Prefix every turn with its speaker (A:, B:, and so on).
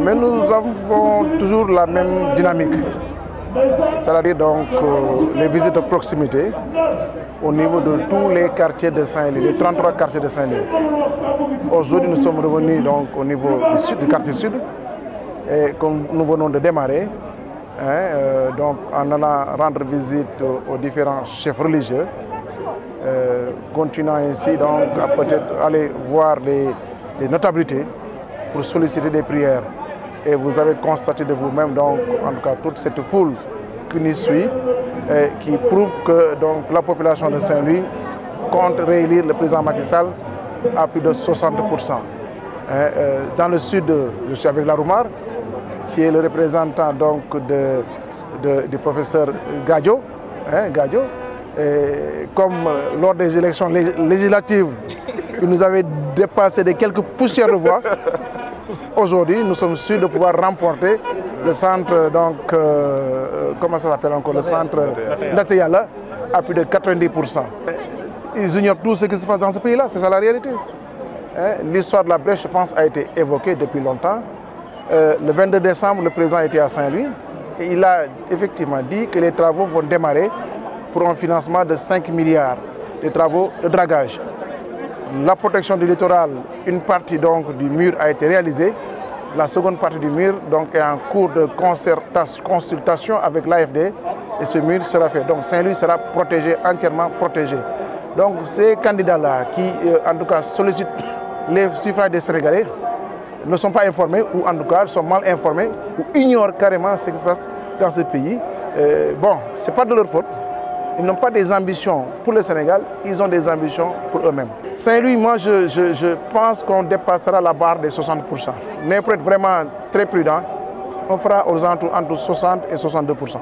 A: Mais nous avons toujours la même dynamique. C'est-à-dire donc euh, les visites de proximité au niveau de tous les quartiers de Saint-Louis, les 33 quartiers de Saint-Louis. Aujourd'hui, nous sommes revenus donc au niveau du, quartier sud et comme nous venons de démarrer, hein, euh, donc en allant rendre visite aux, différents chefs religieux, euh, continuant ainsi donc à peut-être aller voir les, notabilités pour solliciter des prières. Et vous avez constaté de vous-même donc en tout cas toute cette foule qui nous suit qui prouve que donc la population de Saint-Louis compte réélire le président Macky Sall à plus de 60%. Euh, dans le sud, je suis avec Laroumar, qui est le représentant donc de, de, du professeur Gadio. Hein, Gadio. Comme lors des élections législatives, il nous avait dépassé de quelques poussières de voix, aujourd'hui nous sommes sûrs de pouvoir remporter le centre, donc, euh, comment ça s'appelle encore, le centre Nateyala à plus de 90%. Ils ignorent tout ce qui se passe dans ce pays-là, c'est ça la réalité. L'histoire de la brèche, je pense, a été évoquée depuis longtemps. Euh, le 22 décembre, le président était à Saint-Louis et il a effectivement dit que les travaux vont démarrer pour un financement de 5 milliards de travaux de dragage. La protection du littoral, une partie donc du mur a été réalisée. La seconde partie du mur donc, est en cours de consultation avec l'AFD et ce mur sera fait. Donc Saint-Louis sera protégé, entièrement protégé. Donc ces candidats-là qui euh, en tout cas sollicitent les suffrages des Sénégalais ne sont pas informés ou en tout cas sont mal informés ou ignorent carrément ce qui se passe dans ce pays. Euh, bon, ce n'est pas de leur faute. Ils n'ont pas des ambitions pour le Sénégal, ils ont des ambitions pour eux-mêmes. Saint-Louis, moi je, pense qu'on dépassera la barre des 60%. Mais pour être vraiment très prudent, on fera entre 60 et 62%.